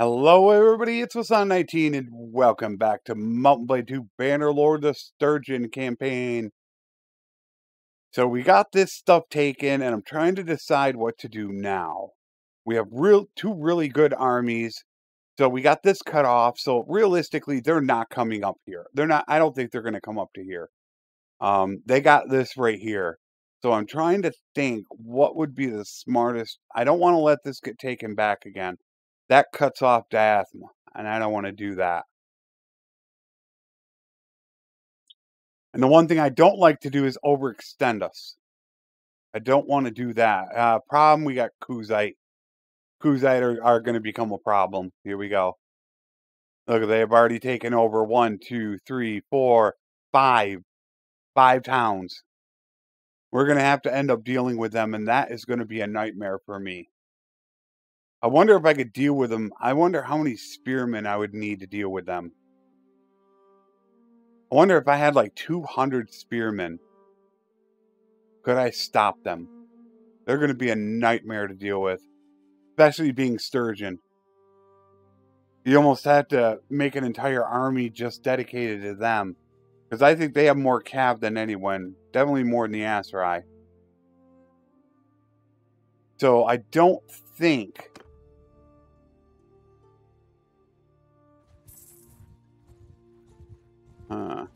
Hello, everybody. It's Flesson19, and welcome back to Mount & Blade 2 Bannerlord the Sturgian campaign. So we got this stuff taken, and I'm trying to decide what to do now. We have real two really good armies, so we got this cut off. So realistically, they're not coming up here. They're not. I don't think they're going to come up to here. Um, they got this right here. So I'm trying to think what would be the smartest. I don't want to let this get taken back again that cuts off Diathma, and I don't want to do that. And the one thing I don't like to do is overextend us. I don't want to do that. Uh, problem, we got Khuzait. Khuzait are, are going to become a problem. Here we go. Look, they have already taken over one, two, three, four, five, five towns. We're going to have to end up dealing with them, and that is going to be a nightmare for me. I wonder if I could deal with them. I wonder how many spearmen I would need to deal with them. I wonder if I had like 200 spearmen. Could I stop them? They're going to be a nightmare to deal with. Especially being Sturgian. You almost have to make an entire army just dedicated to them. Because I think they have more cav than anyone. Definitely more than the Aserai. So I don't think Huh.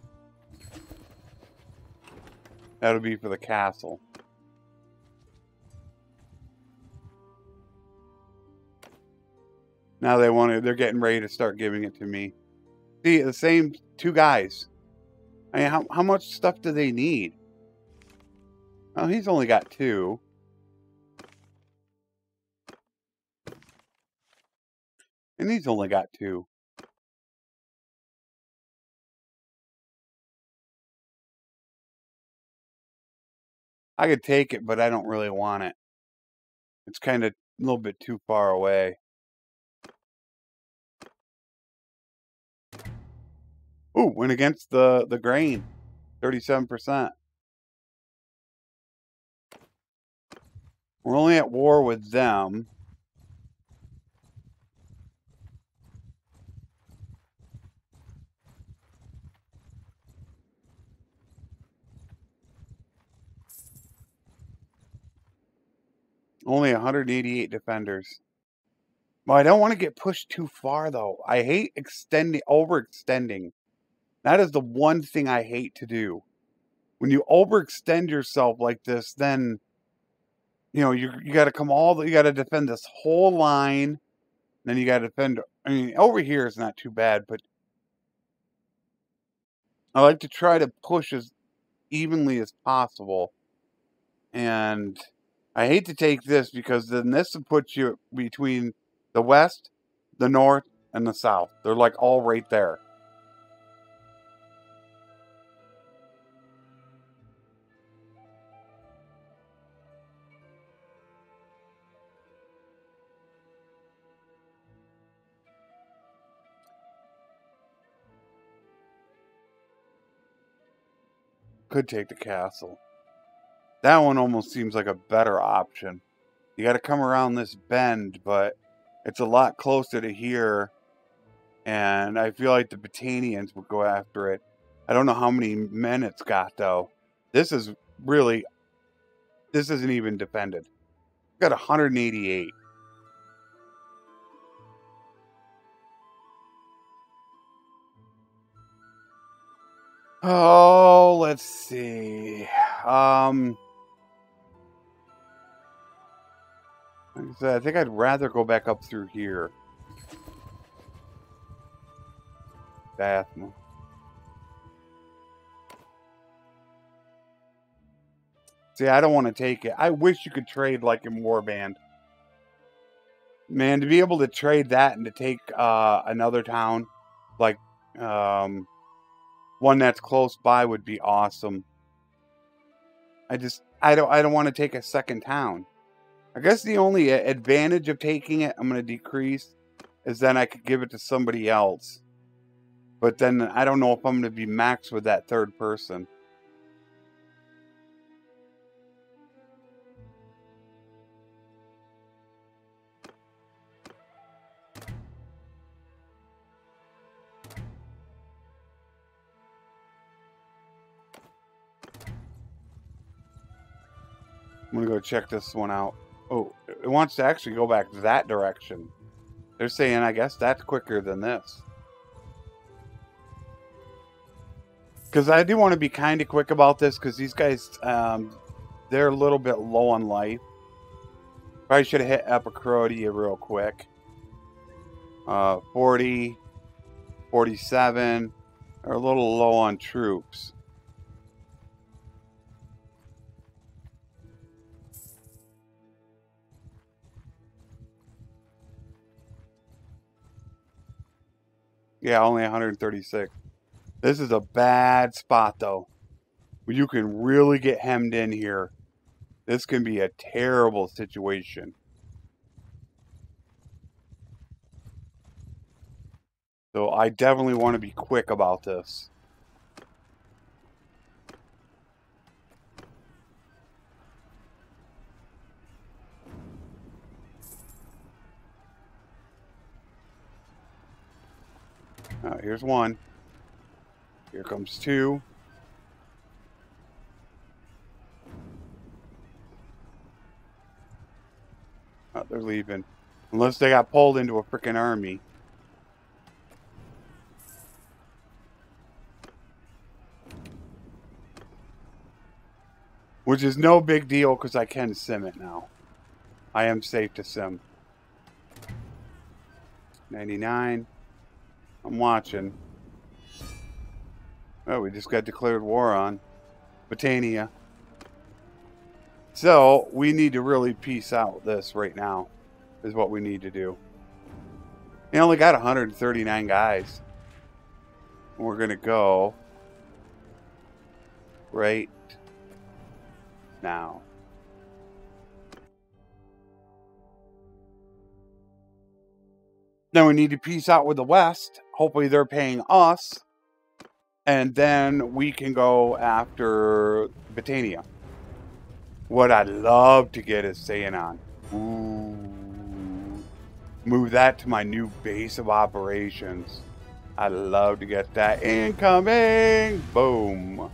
That'll be for the castle. Now they want to, they're getting ready to start giving it to me. See, the same two guys. I mean, how, how much stuff do they need? Oh, he's only got two. And he's only got two. I could take it, but I don't really want it. It's kind of a little bit too far away. Ooh, went against the, the grain. 37%. We're only at war with them. Only 188 defenders. Well, I don't want to get pushed too far, though. I hate extending, overextending. That is the one thing I hate to do. When you overextend yourself like this, then you know you you got to come all the, you got to defend this whole line. Then you got to defend. I mean, over here is not too bad, but I like to try to push as evenly as possible. And I hate to take this because then this would put you between the west, the north, and the south. They're like all right there. Could take the castle. That one almost seems like a better option. You got to come around this bend, but it's a lot closer to here. And I feel like the Battanians would go after it. I don't know how many men it's got, though. This is really... This isn't even defended. Got 188. Oh, let's see. Um... I think I'd rather go back up through here. Bathma. See, I don't want to take it. I wish you could trade like in Warband. Man, to be able to trade that and to take uh, another town, like um, one that's close by, would be awesome. I just, I don't, I don't want to take a second town. I guess the only advantage of taking it, I'm going to decrease, is then I could give it to somebody else. But then I don't know if I'm going to be maxed with that third person. I'm going to go check this one out. Oh, it wants to actually go back that direction. They're saying, I guess that's quicker than this. Because I do want to be kind of quick about this because these guys, um, they're a little bit low on life. Probably should have hit Epicrotea real quick. Uh, 40, 47. They're a little low on troops. Yeah, only 136. This is a bad spot, though. You can really get hemmed in here. This can be a terrible situation. So I definitely want to be quick about this. Here's one. Here comes two. Oh, they're leaving. Unless they got pulled into a freaking army. Which is no big deal because I can sim it now. I am safe to sim. 99. I'm watching. Oh, we just got declared war on Battania. So, we need to really peace out this right now, is what we need to do. We only got 139 guys. We're going to go right now. Then we need to peace out with the West. Hopefully they're paying us. And then we can go after Battania. What I'd love to get is Saiyan Ooh. Move that to my new base of operations. I'd love to get that incoming. Boom.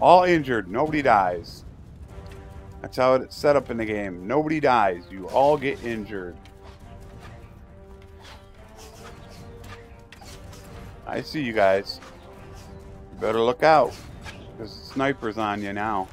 All injured. Nobody dies. That's how it's set up in the game. Nobody dies. You all get injured. I see you guys. You better look out. There's snipers on you now.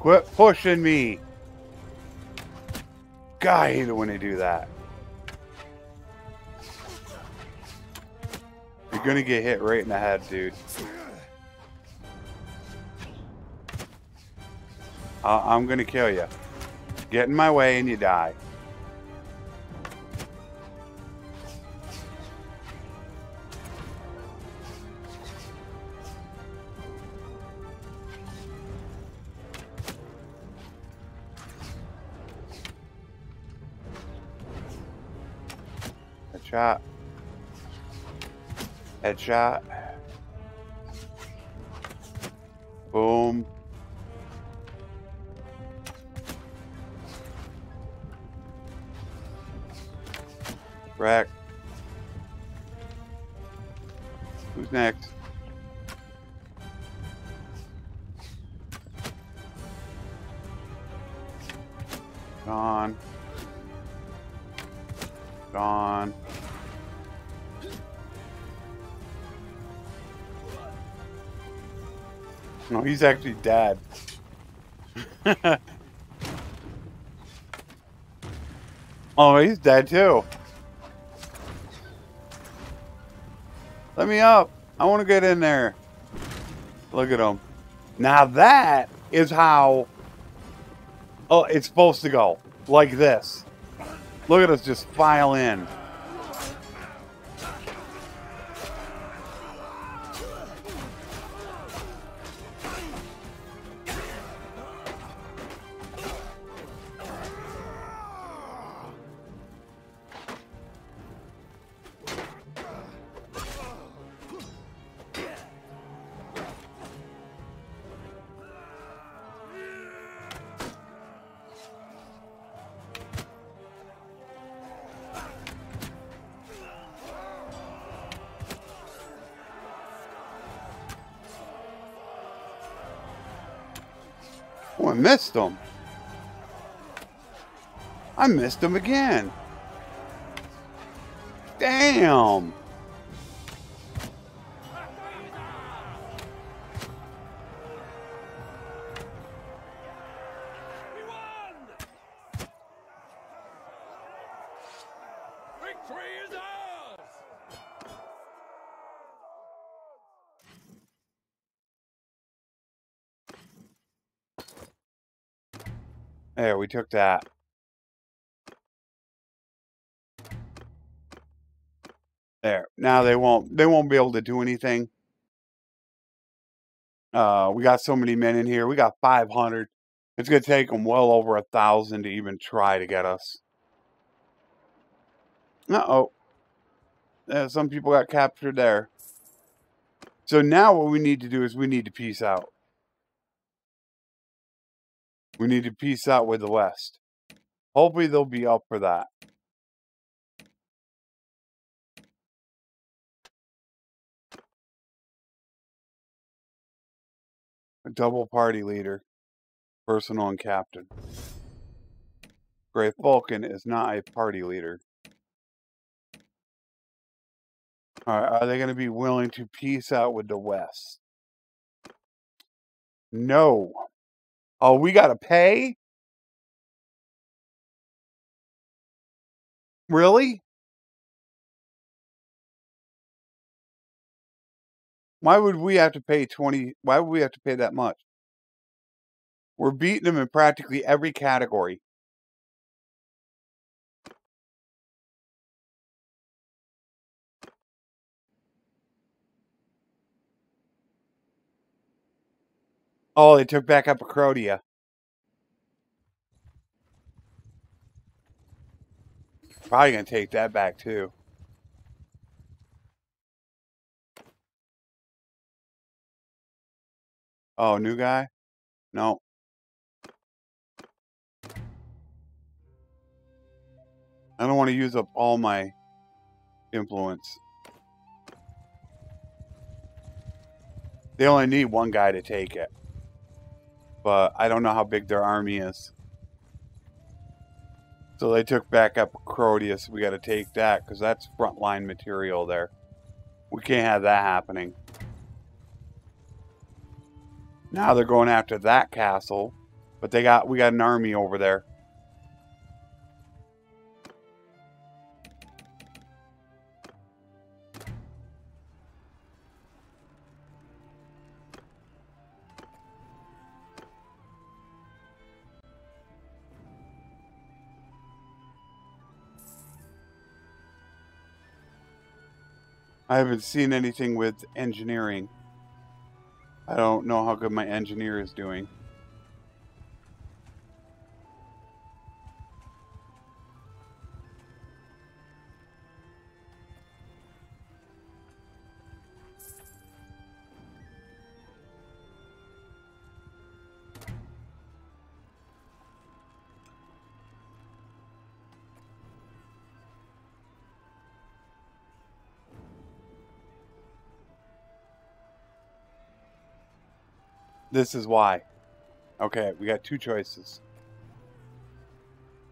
Quit pushing me. God, I hate it when they do that. You're gonna get hit right in the head, dude. I'm gonna kill you. Get in my way and you die. Headshot. Boom. Rack. Who's next? He's actually dead. oh, he's dead too. Let me up. I want to get in there. Look at him. Now that is how oh, it's supposed to go. Like this. Look at us just file in. I missed him. I missed him again. Damn. There, we took that. There. Now they won't they won't be able to do anything. Uh, we got so many men in here. We got 500. It's going to take them well over a thousand to even try to get us. Uh-oh. Uh, some people got captured there. So now what we need to do is we need to peace out. We need to peace out with the West. Hopefully they'll be up for that. A double party leader, personal and captain. Grey Falcon is not a party leader. Alright, are they going to be willing to peace out with the West? No. Oh, we got to pay? Really? Why would we have to pay 20? Why would we have to pay that much? We're beating them in practically every category. Oh, they took back up Acrodia. Probably going to take that back too. Oh, new guy? No. I don't want to use up all my influence. They only need one guy to take it. But I don't know how big their army is. So they took back up Crodius. We got to take that because that's frontline material there. We can't have that happening. Now they're going after that castle, but they got we got an army over there. I haven't seen anything with engineering. I don't know how good my engineer is doing. This is why. Okay, we got two choices.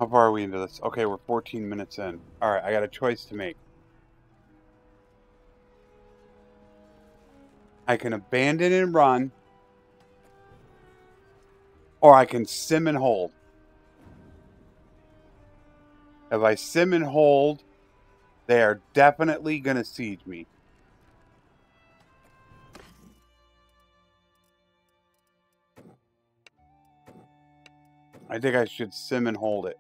How far are we into this? Okay, we're 14 minutes in. Alright, I got a choice to make. I can abandon and run. Or I can sim and hold. If I sim and hold, they are definitely going to siege me. I think I should sim and hold it.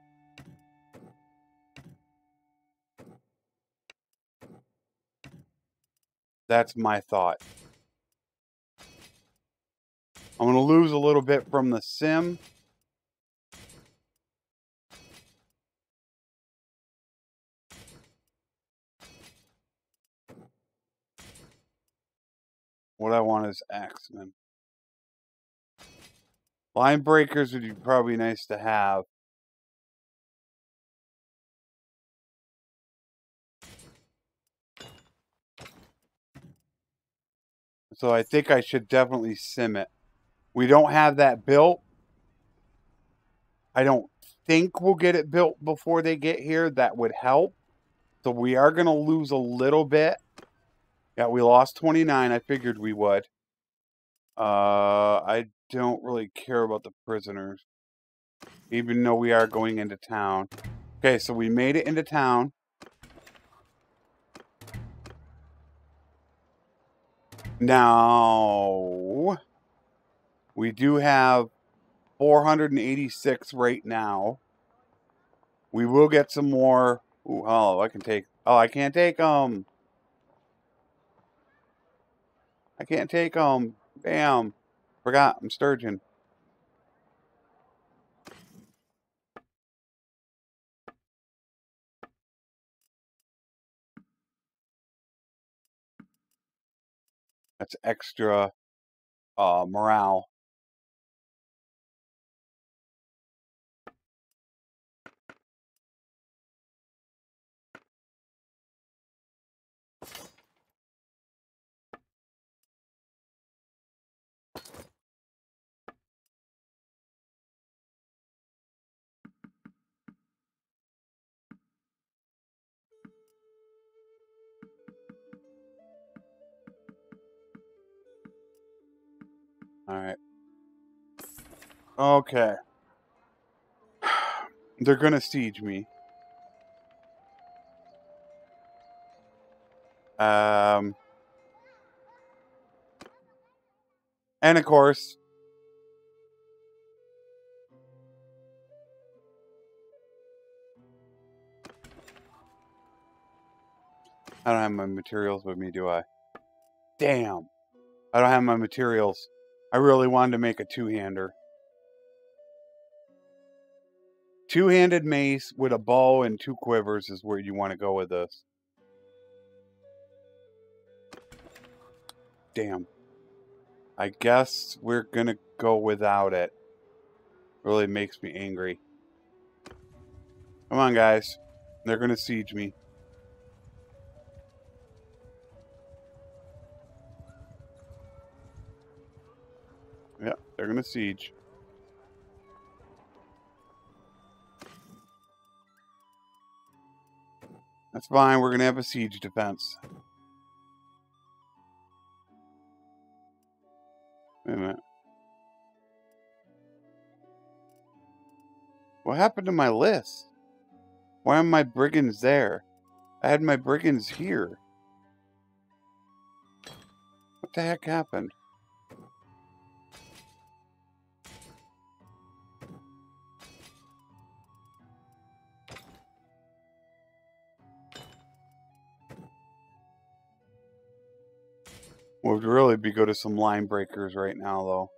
That's my thought. I'm going to lose a little bit from the sim. What I want is Axeman. Line breakers would be probably nice to have. So I think I should definitely sim it. We don't have that built. I don't think we'll get it built before they get here. That would help. So we are going to lose a little bit. Yeah, we lost 29. I figured we would. Uh, I don't really care about the prisoners. Even though we are going into town. Okay, so we made it into town. Now, we do have 486 right now. We will get some more. Ooh, oh, I can take. Oh, I can't take um. I can't take um. Bam, forgot. I'm Sturgian. That's extra uh, morale. Okay. They're gonna siege me. Um. And of course, I don't have my materials with me, do I? Damn. I don't have my materials. I really wanted to make a two-hander. Two-handed mace with a bow and two quivers is where you want to go with this. Damn. I guess we're going to go without it. Really makes me angry. Come on, guys. They're going to siege me. Yep, they're going to siege. That's fine. We're going to have a siege defense. Wait a minute. What happened to my list? Why are my brigands there? I had my brigands here. What the heck happened? Would really be good to some line breakers right now, though.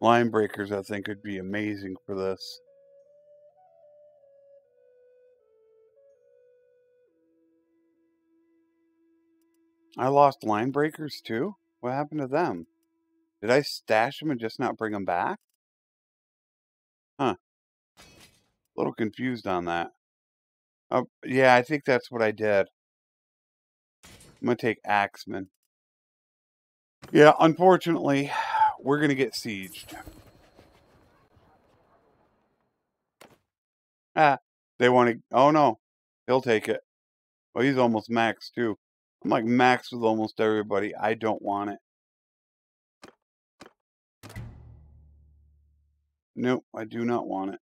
Line breakers, I think, would be amazing for this. I lost line breakers too? What happened to them? Did I stash them and just not bring them back? Huh. A little confused on that. Oh, yeah, I think that's what I did. I'm going to take Axeman. Yeah, unfortunately, we're going to get sieged. Ah, they want to... Oh, no. He'll take it. Oh, he's almost max, too. I'm like max with almost everybody. I don't want it. Nope, I do not want it.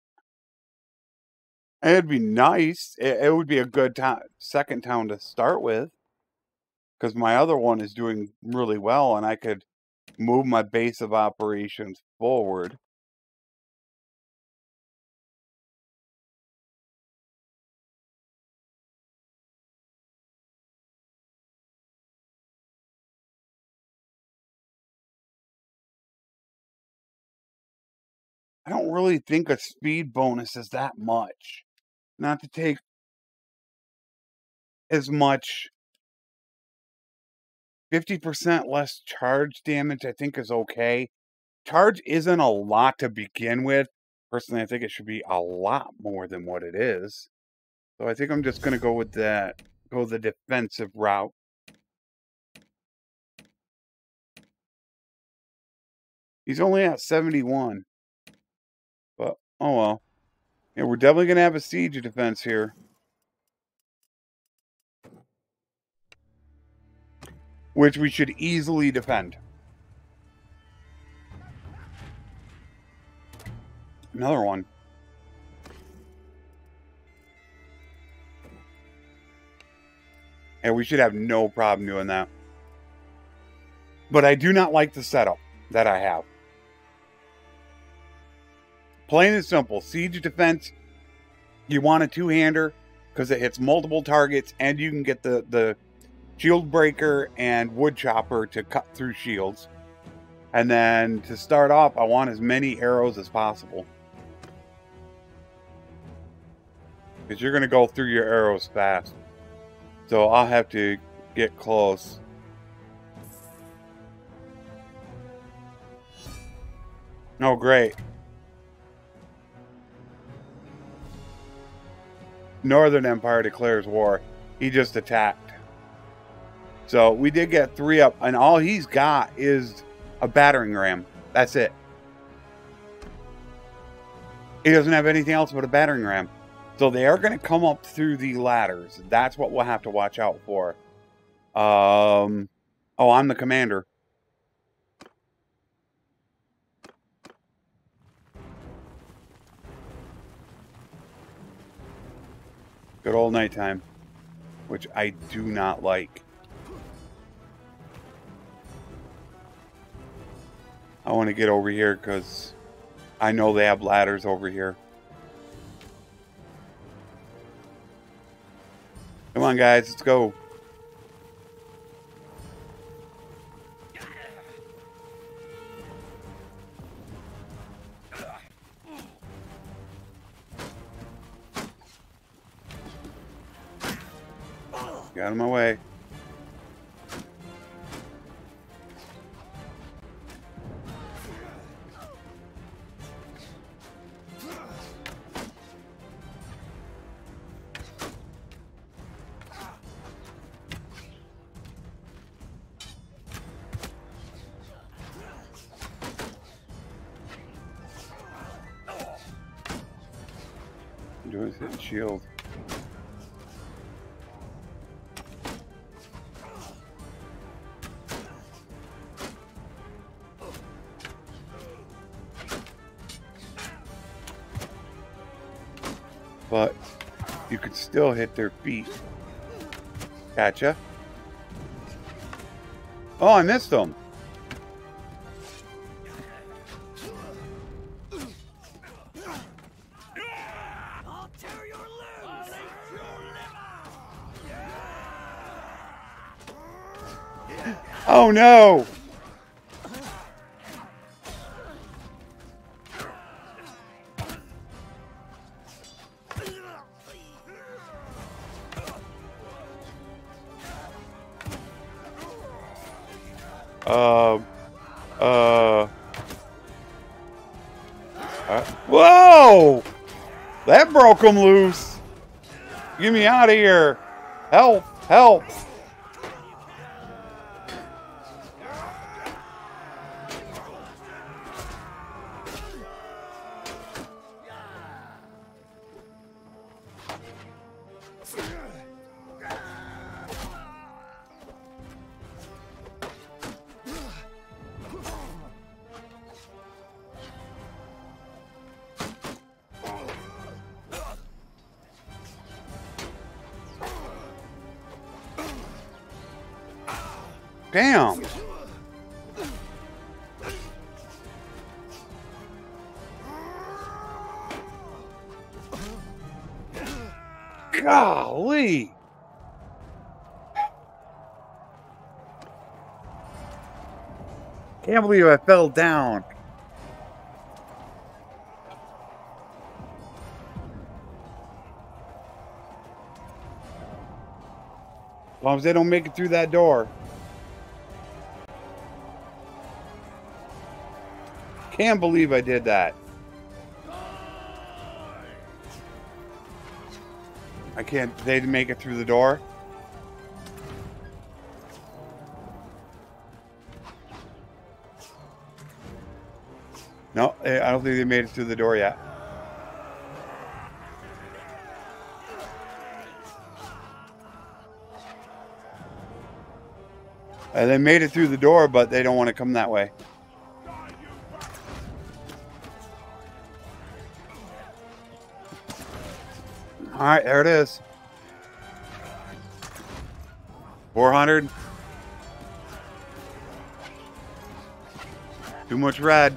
It'd be nice. It, it would be a good town, second town to start with because my other one is doing really well and I could move my base of operations forward. I don't really think a speed bonus is that much. Not to take as much 50% less charge damage, I think, is okay. Charge isn't a lot to begin with. Personally, I think it should be a lot more than what it is. So I think I'm just going to go with that, go the defensive route. He's only at 71. But Oh well. Yeah, we're definitely gonna have a siege defense here. Which we should easily defend. Another one. And we should have no problem doing that. But I do not like the setup that I have. Plain and simple. Siege defense, you want a two-hander because it hits multiple targets and you can get the, the shield breaker and wood chopper to cut through shields. And then to start off, I want as many arrows as possible. Because you're going to go through your arrows fast. So I'll have to get close. Oh, great. Northern Empire declares war. He just attacked. So we did get three up, and all he's got is a battering ram. That's it. He doesn't have anything else but a battering ram. So they are going to come up through the ladders. That's what we'll have to watch out for. Um, oh, I'm the commander. Good old nighttime, which I do not like. I want to get over here because I know they have ladders over here. Come on, guys, let's go. Get out of my way. Doing hit shield. But you could still hit their feet. Gotcha. Oh, I missed them. Oh no! Uh, uh, uh, whoa! That broke him loose. Get me out of here. Help, help. Golly. Can't believe I fell down. As long as they don't make it through that door. Can't believe I did that. can't. They didn't make it through the door. No, eh, I don't think they made it through the door yet. Uh, they made it through the door, but they don't want to come that way. All right, there it is. 400. Too much red.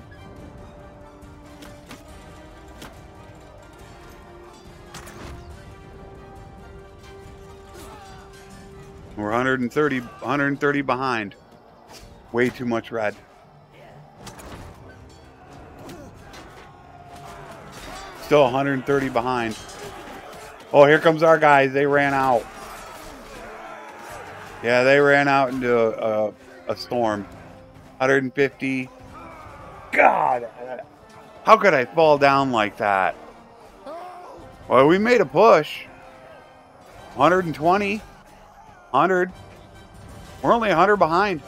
We're 130, 130 behind. Way too much red. Still 130 behind. Oh, here comes our guys. They ran out. Yeah, they ran out into a, a, a storm. 150. God, how could I fall down like that? Well, we made a push. 120. 100. We're only 100 behind.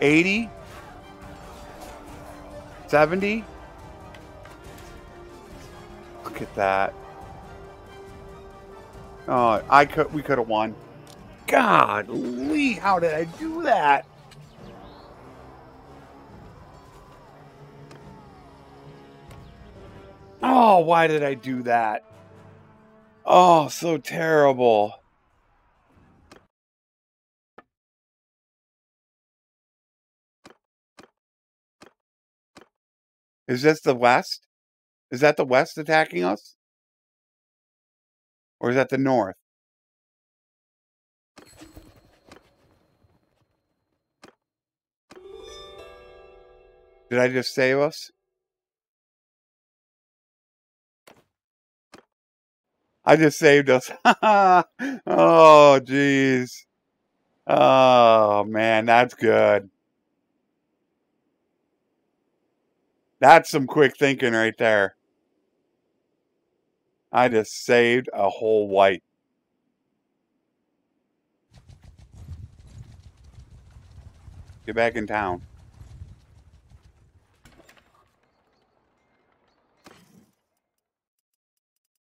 80. 70. At that. Oh, I could. We could have won. God, Lee, how did I do that? Oh, why did I do that? Oh, so terrible. Is this the West? Is that the West attacking us? Or is that the North? Did I just save us? I just saved us. oh, jeez. Oh, man, that's good. That's some quick thinking right there. I just saved a whole white. Get back in town.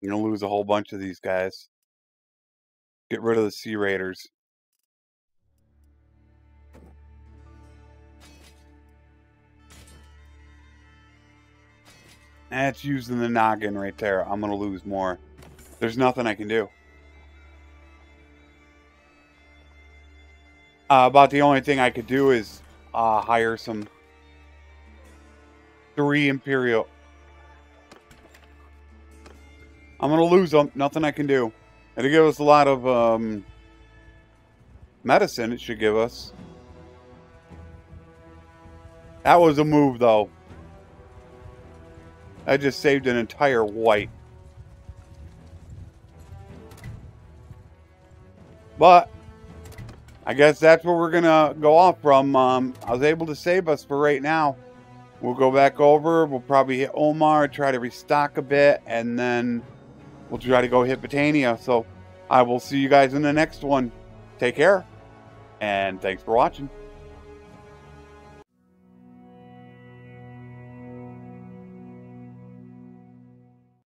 You're going to lose a whole bunch of these guys. Get rid of the Sea Raiders. That's using the noggin right there. I'm going to lose more. There's nothing I can do. Uh, about the only thing I could do is uh, hire some three Imperial. I'm going to lose them. Nothing I can do. It'll give us a lot of um, medicine, it should give us. That was a move, though. I just saved an entire white. But I guess that's where we're going to go off from. Um, I was able to save us for right now. We'll go back over. We'll probably hit Omor, try to restock a bit, and then we'll try to go hit Battania. So I will see you guys in the next one. Take care, and thanks for watching.